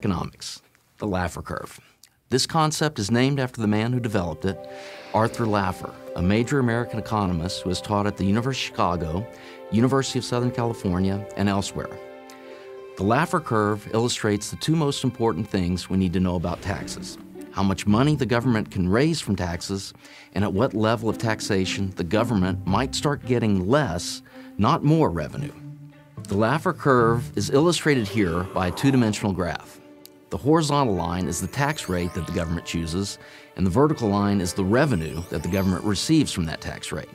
economics, the Laffer curve. This concept is named after the man who developed it, Arthur Laffer, a major American economist who has taught at the University of Chicago, University of Southern California, and elsewhere. The Laffer curve illustrates the two most important things we need to know about taxes how much money the government can raise from taxes, and at what level of taxation the government might start getting less, not more revenue. The Laffer curve is illustrated here by a two dimensional graph. The horizontal line is the tax rate that the government chooses, and the vertical line is the revenue that the government receives from that tax rate.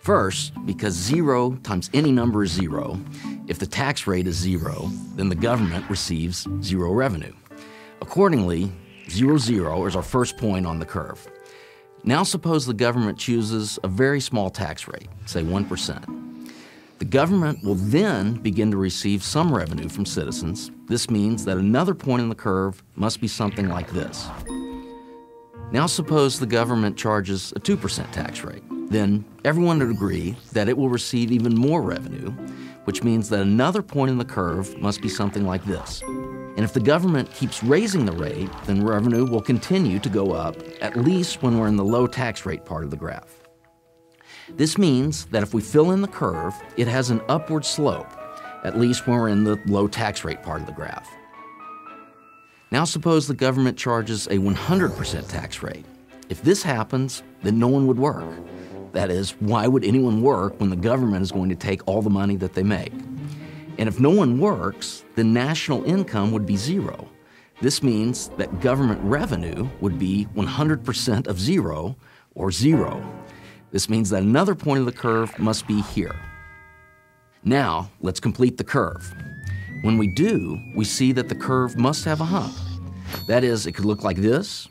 First, because zero times any number is zero, if the tax rate is zero, then the government receives zero revenue. Accordingly, zero zero is our first point on the curve. Now suppose the government chooses a very small tax rate, say 1%. The government will then begin to receive some revenue from citizens. This means that another point in the curve must be something like this. Now suppose the government charges a 2% tax rate. Then everyone would agree that it will receive even more revenue, which means that another point in the curve must be something like this. And if the government keeps raising the rate, then revenue will continue to go up, at least when we're in the low tax rate part of the graph. This means that if we fill in the curve, it has an upward slope, at least when we're in the low tax rate part of the graph. Now suppose the government charges a 100% tax rate. If this happens, then no one would work. That is, why would anyone work when the government is going to take all the money that they make? And if no one works, then national income would be zero. This means that government revenue would be 100% of zero, or zero. This means that another point of the curve must be here. Now, let's complete the curve. When we do, we see that the curve must have a hump. That is, it could look like this,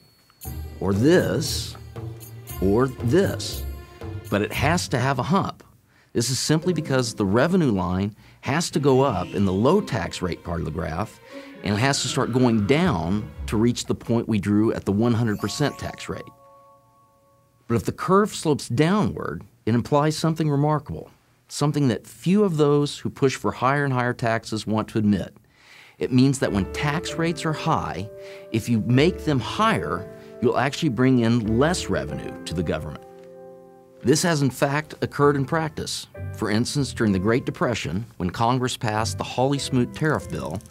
or this, or this. But it has to have a hump. This is simply because the revenue line has to go up in the low tax rate part of the graph, and it has to start going down to reach the point we drew at the 100% tax rate. But if the curve slopes downward, it implies something remarkable, something that few of those who push for higher and higher taxes want to admit. It means that when tax rates are high, if you make them higher, you'll actually bring in less revenue to the government. This has in fact occurred in practice. For instance, during the Great Depression, when Congress passed the Hawley-Smoot Tariff Bill,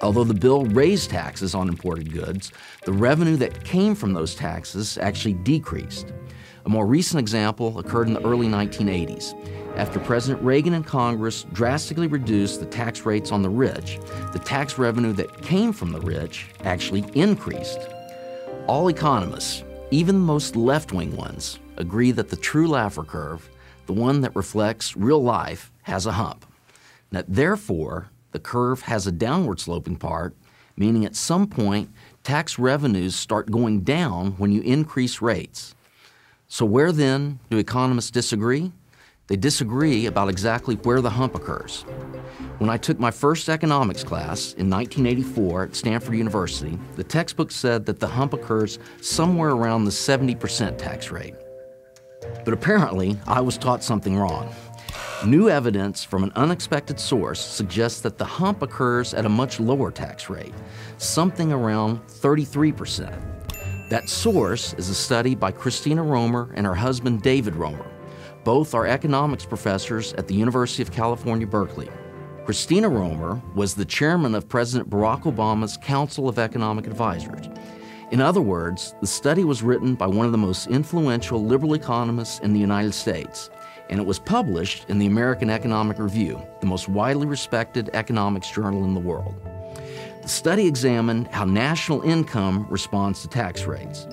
although the bill raised taxes on imported goods, the revenue that came from those taxes actually decreased. A more recent example occurred in the early 1980s. After President Reagan and Congress drastically reduced the tax rates on the rich, the tax revenue that came from the rich actually increased. All economists, even the most left wing ones, agree that the true Laffer curve, the one that reflects real life, has a hump. That therefore, the curve has a downward sloping part, meaning at some point, tax revenues start going down when you increase rates. So, where then do economists disagree? They disagree about exactly where the hump occurs. When I took my first economics class in 1984 at Stanford University, the textbook said that the hump occurs somewhere around the 70% tax rate. But apparently, I was taught something wrong. New evidence from an unexpected source suggests that the hump occurs at a much lower tax rate, something around 33%. That source is a study by Christina Romer and her husband David Romer. Both are economics professors at the University of California, Berkeley. Christina Romer was the chairman of President Barack Obama's Council of Economic Advisors. In other words, the study was written by one of the most influential liberal economists in the United States, and it was published in the American Economic Review, the most widely respected economics journal in the world. The study examined how national income responds to tax rates.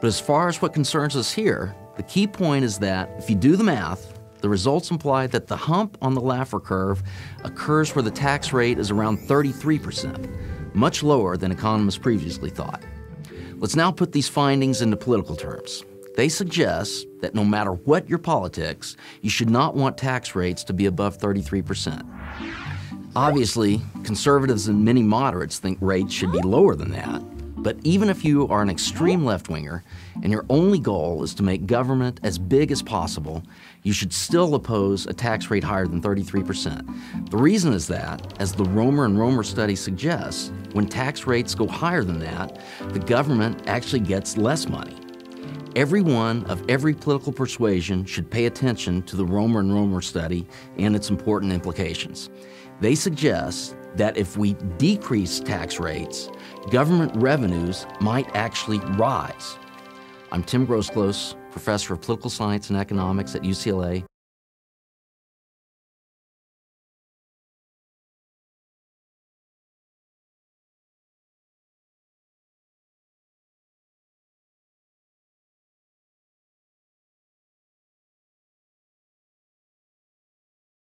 But as far as what concerns us here, the key point is that if you do the math, the results imply that the hump on the Laffer curve occurs where the tax rate is around 33%, much lower than economists previously thought. Let's now put these findings into political terms. They suggest that no matter what your politics, you should not want tax rates to be above 33%. Obviously, conservatives and many moderates think rates should be lower than that. But even if you are an extreme left winger and your only goal is to make government as big as possible, you should still oppose a tax rate higher than 33%. The reason is that, as the Romer and Romer study suggests, when tax rates go higher than that, the government actually gets less money. Everyone of every political persuasion should pay attention to the Romer and Romer study and its important implications. They suggest that if we decrease tax rates, government revenues might actually rise. I'm Tim Groseclose, professor of political science and economics at UCLA